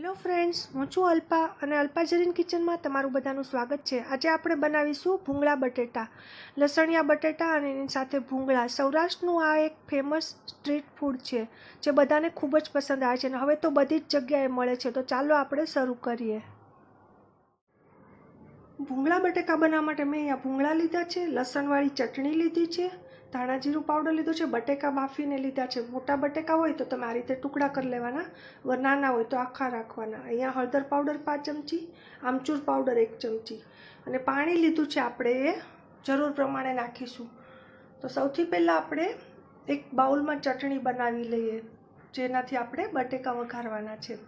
Hello friends, હું છું અલ્પા અને અલ્પાજરીન કિચનમાં તમારું બધાનું સ્વાગત છે. આજે આપણે બનાવીશું ભૂંગળા બટેટા, લસણિયા બટેટા અને એની સાથે ભૂંગળા. સૌરાષ્ટ્રનું આ એક ફેમસ સ્ટ્રીટ ફૂડ છે, જે બધાને ખૂબ જ પસંદ આવે છે અને હવે તો બધી જ જગ્યાએ મળે છે. તો ચાલો આપણે શરૂ કરીએ. ભૂંગળા બટેકા બનાવવા માટે મેં અહીંયા ભૂંગળા લીધા છે, લસણવાળી ચટણી લીધી છે ધાણા જીરું પાવડર લીધું છે, બટેકા બાફીને લીધા છે. મોટા બટેકા હોય તો તમે આ રીતે ટુકડા કરી લેવાના, વર નાના હોય તો આખા રાખવાના. અહીંયા હળદર પાવડર પાંચ ચમચી, આમચૂર પાવડર એક ચમચી. અને પાણી લીધું છે આપણે એ જરૂર પ્રમાણે નાખીશું. તો સૌથી પહેલાં આપણે એક બાઉલમાં ચટણી બનાવી લઈએ, જેનાથી આપણે બટેકા વઘારવાના છે.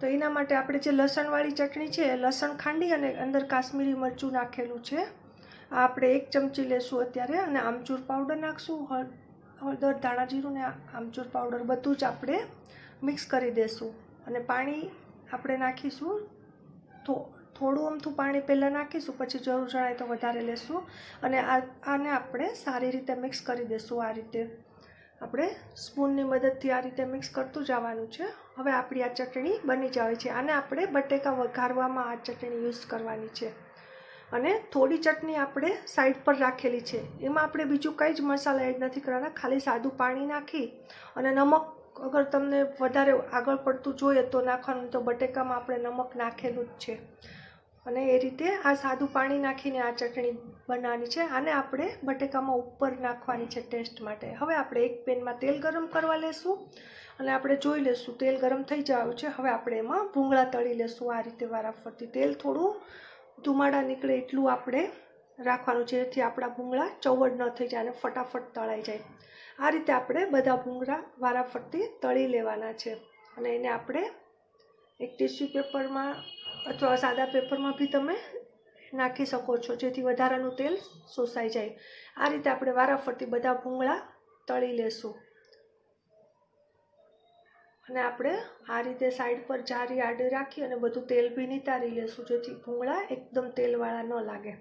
તો એના માટે આપણે જે લસણવાળી ચટણી છે, એ લસણ ખાંડી અને અંદર કાશ્મીરી મરચું નાખેલું છે. આપણે એક ચમચી લેશું અત્યારે અને આમચૂર પાવડર નાખશું હળદર, ધાણા જીરું ને આમચૂર પાવડર બધું જ આપણે મિક્સ કરી દઈશું અને પાણી આપણે નાખીશું તો થોડું અમથું પાણી પહેલાં નાખીશું, પછી જરૂર જણાય તો વધારે લેશું. અને આને આપણે સારી રીતે મિક્સ કરી દઈશું આ રીતે. આપણે સ્પૂનની મદદથી આ રીતે મિક્સ કરતું જવાનું છે. હવે આપણી આ ચટણી બની જાય છે. આને આપણે બટેકા વઘારવામાં આ ચટણી યુઝ કરવાની છે. અને થોડી ચટણી આપણે સાઈડ પર રાખેલી છે. એમાં આપણે બીજું કંઈ જ મસાલા એડ નથી કરવાના. ખાલી સાદું પાણી નાખી અને નમક અગર તમને વધારે આગળ પડતું જોઈએ તો નાખવાનું, તો બટેકામાં આપણે નમક નાખેલું જ છે. અને એ રીતે આ સાદું પાણી નાખીને આ ચટણી બનાવવાની છે આને આપણે બટેકામાં ઉપર નાખવાની છે ટેસ્ટ માટે. હવે આપણે એક પેનમાં તેલ ગરમ કરવા લેશું અને આપણે જોઈ લેશું, તેલ ગરમ થઈ જવાનું છે. હવે આપણે એમાં ભૂંગળા તળી લેશું. આ રીતે વારાફરતી તેલ થોડું ધુમાડા નીકળે એટલું આપણે રાખવાનું છે, જેથી આપણા ભૂંગળા ચવડ ન થઈ જાય અને ફટાફટ તળાઈ જાય. આ રીતે આપણે બધા ભૂંગળા વારાફરતી તળી લેવાના છે અને એને આપણે એક ટીશ્યુ પેપરમાં અથવા સાદા પેપરમાં બી તમે નાખી શકો છો, જેથી વધારાનું તેલ શોષાઈ જાય. આ રીતે આપણે વારાફરતી બધા ભૂંગળા તળી લેશું. અને આપણે આ રીતે સાઈડ પર જારી આડી રાખી અને બધું તેલ બી નિતારી લેશું જેથી ભૂંગળા એકદમ તેલવાળા ન લાગે.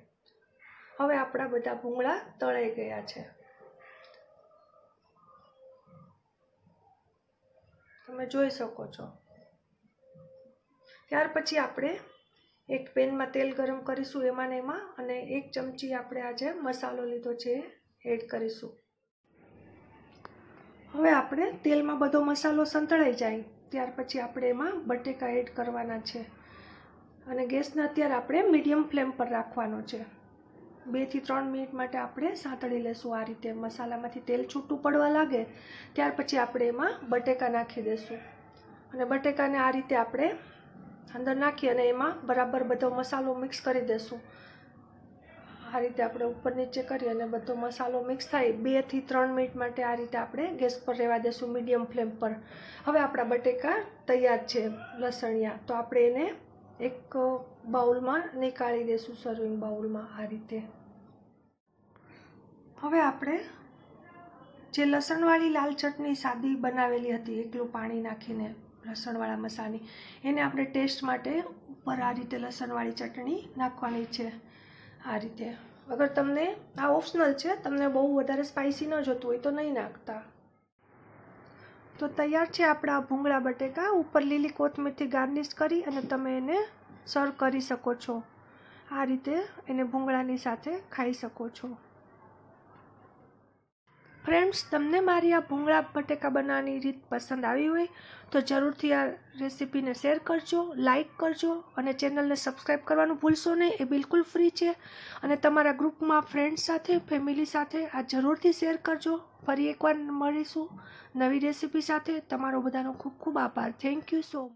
હવે આપણા બધા ભૂંગળા તળાઈ ગયા છે. તમે જોઈ શકો છો. ત્યાર પછી આપણે એક પેનમાં તેલ ગરમ કરીશું એમાં ને એમાં અને એક ચમચી આપણે આજે મસાલો લીધો છે એડ કરીશું. હવે આપણે તેલમાં બધો મસાલો સંતળાઈ જાય, ત્યાર પછી આપણે એમાં બટેકા એડ કરવાના છે. અને ગેસને અત્યારે આપણે મીડિયમ ફ્લેમ પર રાખવાનો છે. બેથી ત્રણ મિનિટ માટે આપણે સાંતળી લેશું આ રીતે. મસાલામાંથી તેલ છૂટું પડવા લાગે, ત્યાર પછી આપણે એમાં બટેકા નાખી દઈશું અને બટેકાને આ રીતે આપણે અંદર નાખી અને એમાં બરાબર બધો મસાલો મિક્સ કરી દઈશું આ રીતે આપણે ઉપર નીચે કરી અને બધો મસાલો મિક્સ થાય બેથી ત્રણ મિનિટ માટે આ રીતે આપણે ગેસ પર રહેવા દઈશું મીડિયમ ફ્લેમ પર. હવે આપણા બટેકા તૈયાર છે લસણિયા. તો આપણે એને એક બાઉલમાં નીકાળી દઈશું સર્વિંગ બાઉલમાં આ રીતે. હવે આપણે જે લસણવાળી લાલ ચટણી સાદી બનાવેલી હતી, એકલું પાણી નાખીને લસણવાળા મસાલાની, એને આપણે ટેસ્ટ માટે ઉપર આ રીતે લસણવાળી ચટણી નાખવાની છે. આ રીતે. અગર તમને આ ઓપ્શનલ છે, તમને બહુ વધારે સ્પાઇસી ન જોતું હોય તો નહીં નાખતા. તો તૈયાર છે આપણા ભૂંગળા બટેકા. ઉપર લીલી કોથમીરથી ગાર્નિશ કરી અને તમે એને સર્વ કરી શકો છો. આ રીતે એને ભૂંગળાની સાથે ખાઈ શકો છો. ફ્રેન્ડ્સ, તમને મારી આ ભૂંગળા બટેકા બનાવવાની રીત પસંદ આવી હોય, તો જરૂરથી આ રેસીપીને શેર કરજો લાઇક કરજો અને ચેનલને સબસ્ક્રાઈબ કરવાનું ભૂલશો નહીં. એ બિલકુલ ફ્રી છે. અને તમારા ગ્રુપમાં ફ્રેન્ડ્સ સાથે, ફેમિલી સાથે આ જરૂરથી શેર કરજો. ફરી એકવાર મળીશું નવી રેસીપી સાથે. તમારો બધાનો ખૂબ ખૂબ આભાર. Thank you so